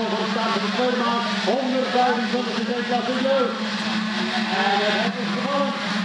Voor de staat van de tweede 100.000 zonder de jeugd. En het is gewonnen.